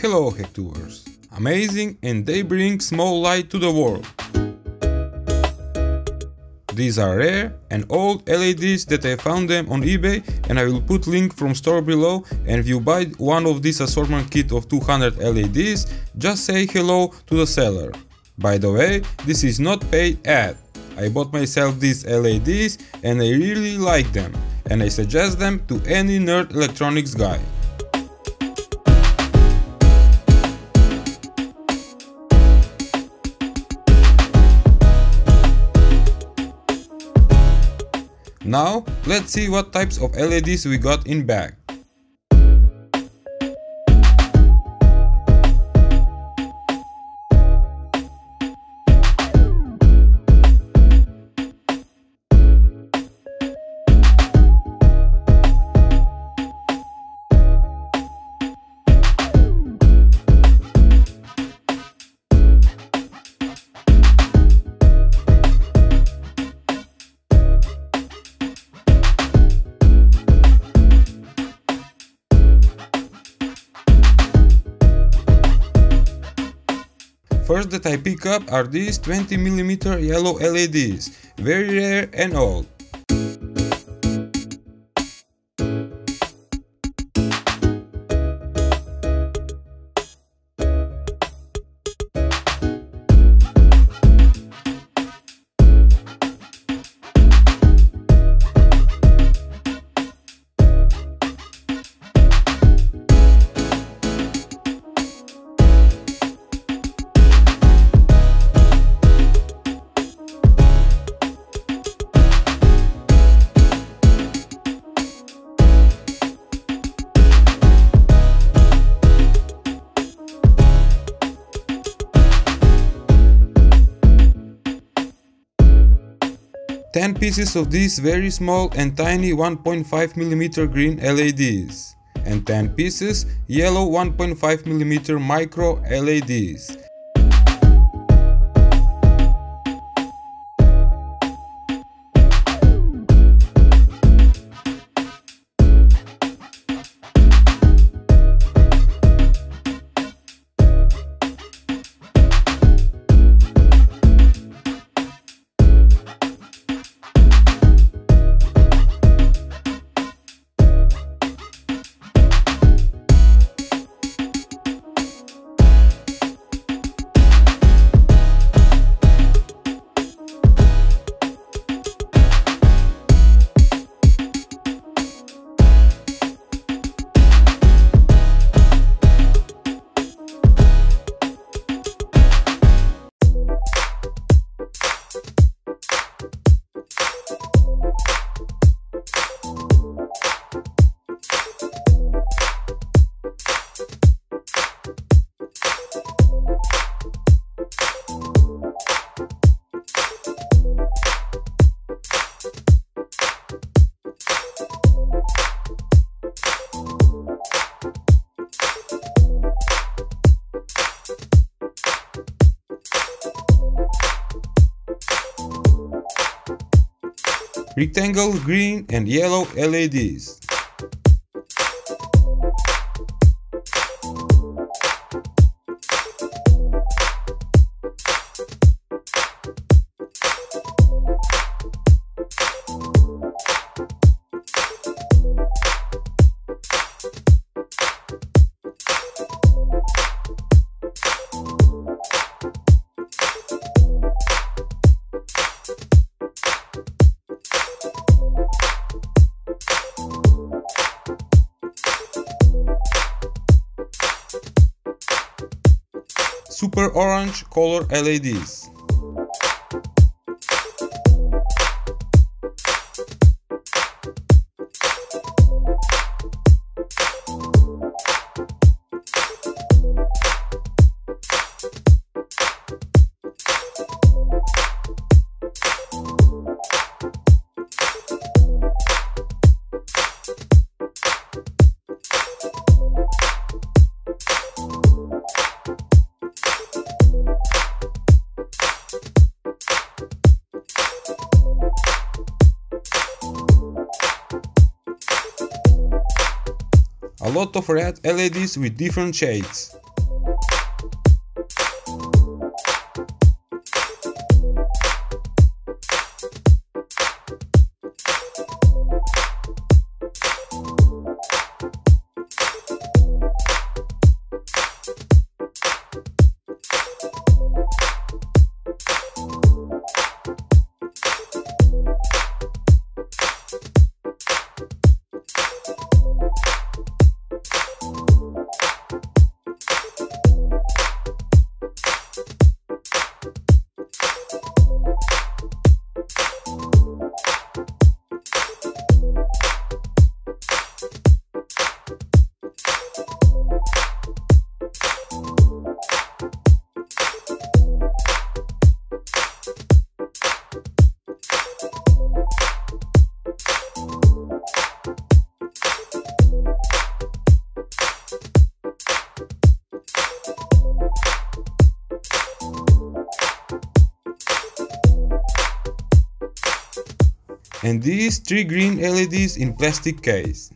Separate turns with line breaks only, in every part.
Hello Hacktubers! Amazing and they bring small light to the world. These are rare and old LEDs that I found them on eBay and I will put link from store below and if you buy one of this assortment kit of 200 LEDs, just say hello to the seller. By the way, this is not paid ad. I bought myself these LEDs and I really like them and I suggest them to any nerd electronics guy. Now, let's see what types of LEDs we got in bag. First that I pick up are these 20mm yellow LEDs, very rare and old. Ten pieces of these very small and tiny 1.5mm green LEDs and 10 pieces yellow 1.5mm micro LEDs rectangle green and yellow LEDs. Super orange color LEDs. A lot of red LEDs with different shades. And these 3 green LEDs in plastic case.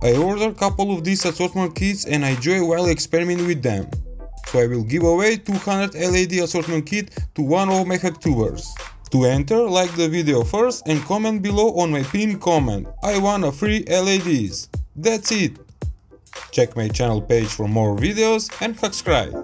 I ordered a couple of these assortment kits and I enjoy while experimenting with them. So I will give away 200 LED assortment kit to one of my hacktubers. To enter, like the video first and comment below on my pinned comment. I want a free LEDs. That's it. Check my channel page for more videos and subscribe.